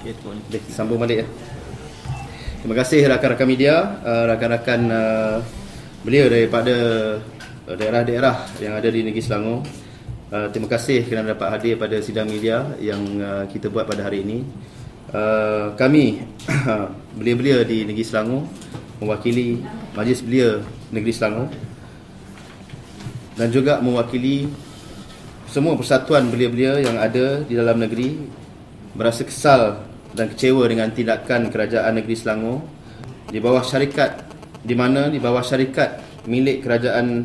Boleh sambung balik ya. Terima kasih rakan-rakan media, uh, rakan-rakan uh, beliau daripada uh, daerah-daerah yang ada di negeri Selangor. Terima kasih kerana dapat hadir pada sidang media yang kita buat pada hari ini. Kami belia-belia di negeri Selangor mewakili Majlis Belia Negeri Selangor dan juga mewakili semua persatuan belia-belia yang ada di dalam negeri berasa kesal dan kecewa dengan tindakan kerajaan negeri Selangor di bawah syarikat di mana di bawah syarikat milik kerajaan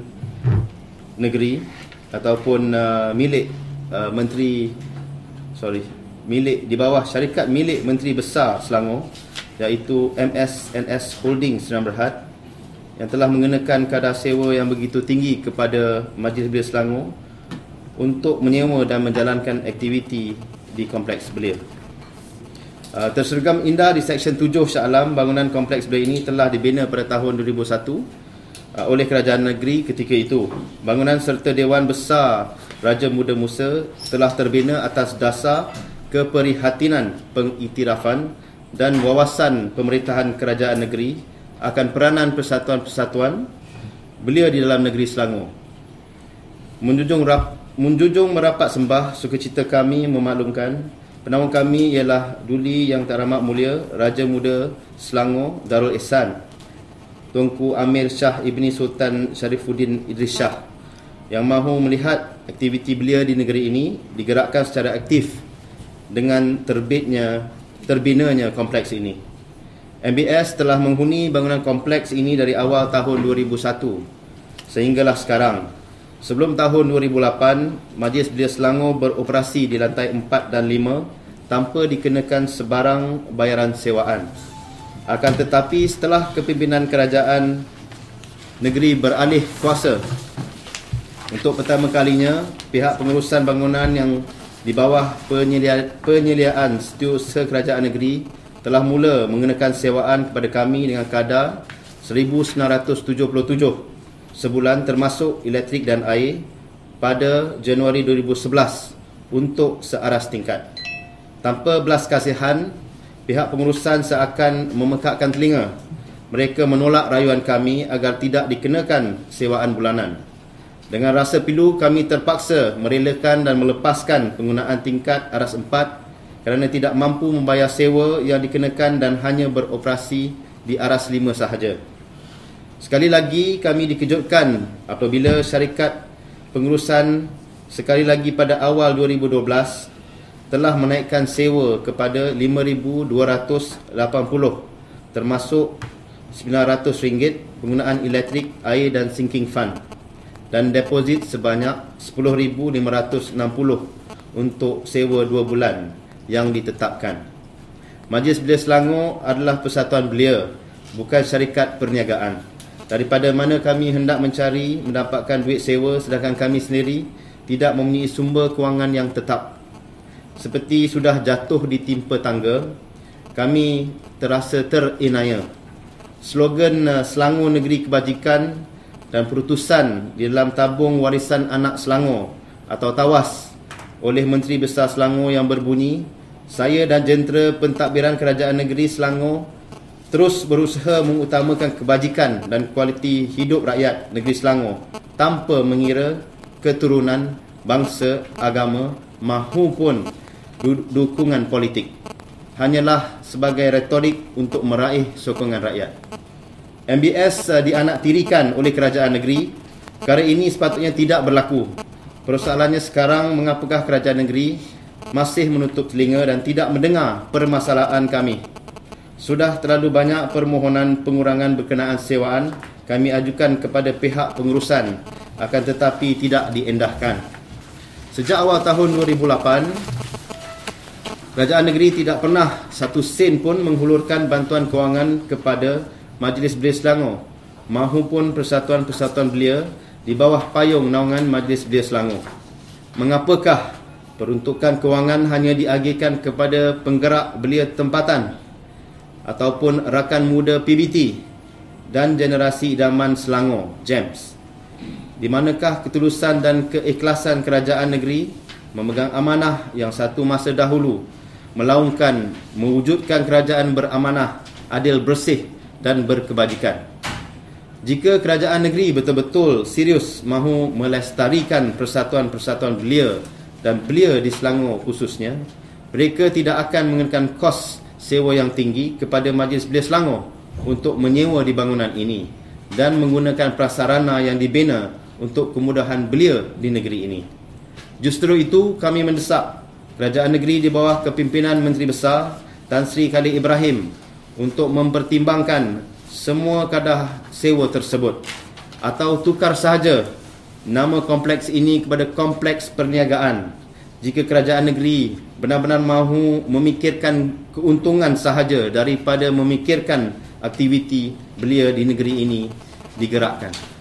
negeri ataupun uh, milik uh, menteri sorry milik di bawah syarikat milik menteri besar Selangor iaitu MSNS Holding Sdn Berhad yang telah mengenakan kadar sewa yang begitu tinggi kepada Majlis Belia Selangor untuk menyewa dan menjalankan aktiviti di kompleks belia. Uh, tersergam indah di Seksyen 7 Shah Alam, bangunan kompleks belia ini telah dibina pada tahun 2001 uh, oleh kerajaan negeri ketika itu. Bangunan serta Dewan Besar Raja Muda Musa telah terbina atas dasar keprihatinan pengiktirafan dan wawasan pemerintahan kerajaan negeri akan peranan persatuan-persatuan belia di dalam negeri Selangor. Menjunjung, rap, menjunjung merapat sembah sukacita kami memaklumkan Penawang kami ialah Duli Yang Teramat Mulia Raja Muda Selangor Darul Ihsan Tuanku Amir Shah Ibni Sultan Sharifuddin Idris Shah yang mahu melihat aktiviti belia di negeri ini digerakkan secara aktif dengan terbitnya terbinanya kompleks ini. MBS telah menghuni bangunan kompleks ini dari awal tahun 2001 sehinggalah sekarang. Sebelum tahun 2008, Majlis Belia Selangor beroperasi di lantai 4 dan 5 tanpa dikenakan sebarang bayaran sewaan. Akan tetapi setelah kepimpinan kerajaan negeri beralih kuasa untuk pertama kalinya pihak pengurusan bangunan yang di bawah penyeliaan, penyeliaan setiausaha kerajaan negeri telah mula mengenakan sewaan kepada kami dengan kadar 1977 sebulan termasuk elektrik dan air pada Januari 2011 untuk searas tingkat. Tanpa belas kasihan, pihak pengurusan seakan memekakkan telinga. Mereka menolak rayuan kami agar tidak dikenakan sewaan bulanan. Dengan rasa pilu, kami terpaksa merelakan dan melepaskan penggunaan tingkat aras 4 kerana tidak mampu membayar sewa yang dikenakan dan hanya beroperasi di aras 5 sahaja. Sekali lagi kami dikejutkan apabila syarikat pengurusan sekali lagi pada awal 2012 telah menaikkan sewa kepada RM5,280 termasuk RM900 penggunaan elektrik, air dan sinking fund dan deposit sebanyak RM10,560 untuk sewa 2 bulan yang ditetapkan. Majlis Belia Selangor adalah persatuan belia, bukan syarikat perniagaan daripada mana kami hendak mencari mendapatkan duit sewa sedangkan kami sendiri tidak mempunyai sumber kewangan yang tetap. Seperti sudah jatuh di timpa tangga, kami terasa terinaya. Slogan uh, Selangor Negeri Kebajikan dan perutusan di dalam tabung warisan anak Selangor atau TAWAS oleh Menteri Besar Selangor yang berbunyi, saya dan jentera pentadbiran kerajaan negeri Selangor terus berusaha mengutamakan kebajikan dan kualiti hidup rakyat negeri Selangor tanpa mengira keturunan, bangsa, agama mahupun dukungan politik. Hanyalah sebagai retorik untuk meraih sokongan rakyat. MBS uh, dianaktirikan oleh kerajaan negeri. Perkara ini sepatutnya tidak berlaku. Persoalannya sekarang mengapakah kerajaan negeri masih menutup telinga dan tidak mendengar permasalahan kami sudah terlalu banyak permohonan pengurangan berkenaan sewaan kami ajukan kepada pihak pengurusan akan tetapi tidak diendahkan. Sejak awal tahun 2008, kerajaan negeri tidak pernah satu sen pun menghulurkan bantuan kewangan kepada Majlis Belia Selangor mahupun persatuan-persatuan belia di bawah payung naungan Majlis Belia Selangor. Mengapakah peruntukan kewangan hanya diagihkan kepada penggerak belia tempatan ataupun rakan muda PBT dan generasi idaman Selangor, GEMS. Di manakah ketulusan dan keikhlasan kerajaan negeri memegang amanah yang satu masa dahulu melaungkan mewujudkan kerajaan beramanah, adil bersih dan berkebajikan. Jika kerajaan negeri betul-betul serius mahu melestarikan persatuan-persatuan belia dan belia di Selangor khususnya, mereka tidak akan mengenakan kos sewa yang tinggi kepada Majlis Belia Selangor untuk menyewa di bangunan ini dan menggunakan prasarana yang dibina untuk kemudahan belia di negeri ini. Justru itu kami mendesak kerajaan negeri di bawah kepimpinan Menteri Besar Tan Sri Khalid Ibrahim untuk mempertimbangkan semua kadah sewa tersebut atau tukar sahaja nama kompleks ini kepada kompleks perniagaan jika kerajaan negeri benar-benar mahu memikirkan keuntungan sahaja daripada memikirkan aktiviti belia di negeri ini digerakkan.